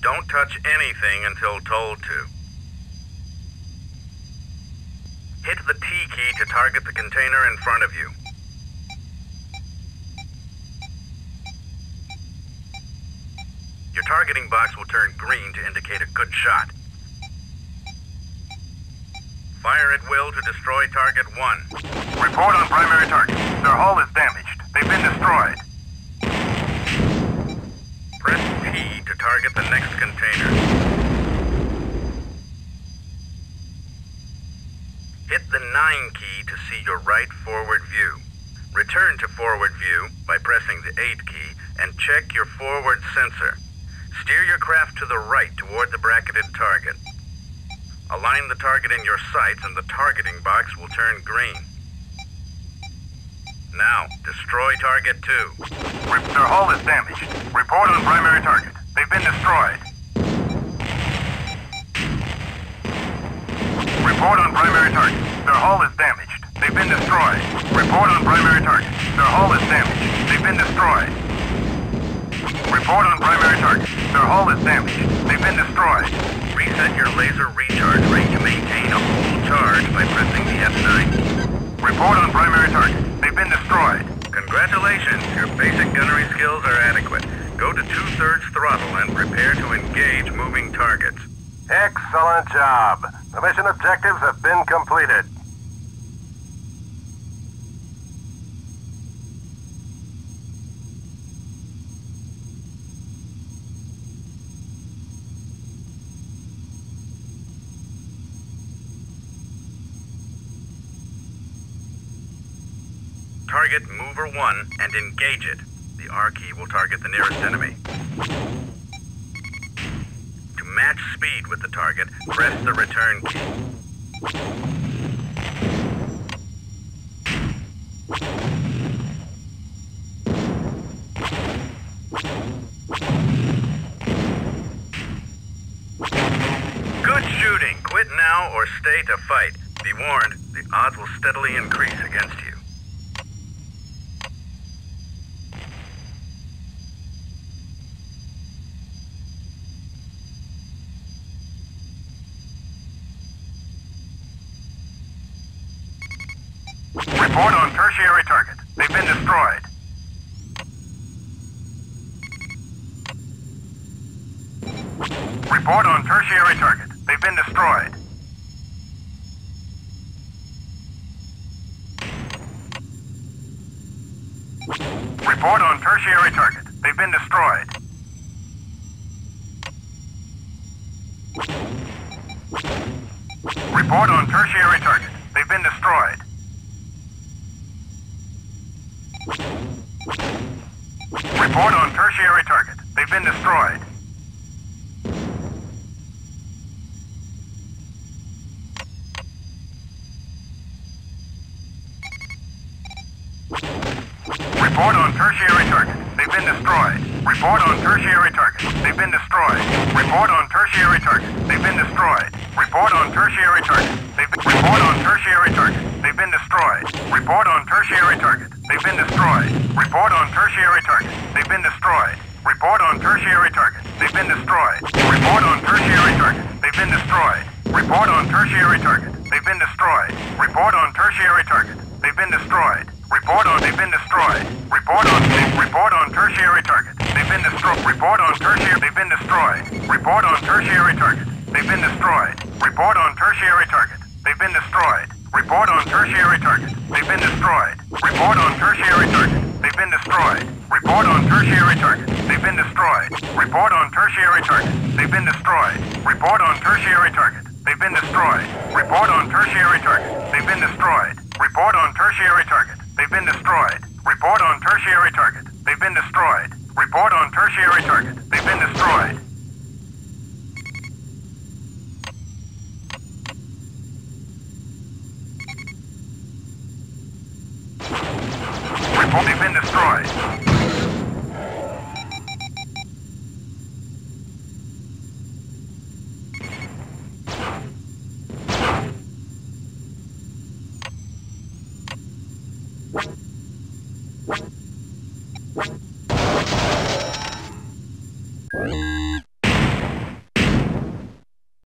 Don't touch anything until told to. Hit the T key to target the container in front of you. Your targeting box will turn green to indicate a good shot. Fire at will to destroy target 1. Report on primary target. Their hull is damaged. They've been destroyed. To target the next container. Hit the 9 key to see your right forward view. Return to forward view by pressing the 8 key and check your forward sensor. Steer your craft to the right toward the bracketed target. Align the target in your sights and the targeting box will turn green. Now, destroy target 2. Hull is damaged. Report on primary target. They've been destroyed. Report on primary target. Their hull is damaged. They've been destroyed. Report on primary target. Their hull is damaged. They've been destroyed. Report on primary target. Their hull is damaged. They've been destroyed. Reset your laser recharge rate to maintain a full charge by pressing the F9. Report on primary target. They've been destroyed. Congratulations, your basic gunnery skills are adequate. Go to two-thirds throttle and prepare to engage moving targets. Excellent job. The mission objectives have been completed. Target Mover 1 and engage it. The R key will target the nearest enemy. To match speed with the target, press the return key. Good shooting. Quit now or stay to fight. Be warned, the odds will steadily increase against you. Report on tertiary target. They've been destroyed. Report on tertiary target. They've been destroyed. Report on tertiary target. They've been destroyed. Report on tertiary target. They've been destroyed. Report on tertiary target. They've been destroyed. Report on tertiary target. Been destroyed. Report on tertiary target. They've been destroyed. Report on tertiary target. They've been destroyed. Report on tertiary target. They've been report on tertiary target. They've been destroyed. Report on tertiary target. They've been destroyed. Report on tertiary target. They've been destroyed. Report on tertiary target. They've been destroyed. Report on tertiary target. They've been destroyed. Report on tertiary target. They've been destroyed. Report on tertiary target. They've been destroyed. Report on they've been destroyed. Report on report on tertiary target. They've been destroyed. Report on tertiary they've been destroyed. Report on tertiary target. They've been destroyed. Report on tertiary target. They've been destroyed. Report on tertiary target. They've been destroyed. Report on tertiary target. They've been destroyed. Report on tertiary target. They've been destroyed. Report on tertiary target. They've been destroyed. Report on tertiary target. They've been destroyed. Report on tertiary target. They've been destroyed. Report on tertiary target. They've been destroyed. Report on tertiary target. They've been destroyed. Report on tertiary target. They've been destroyed. Report. They've been destroyed. you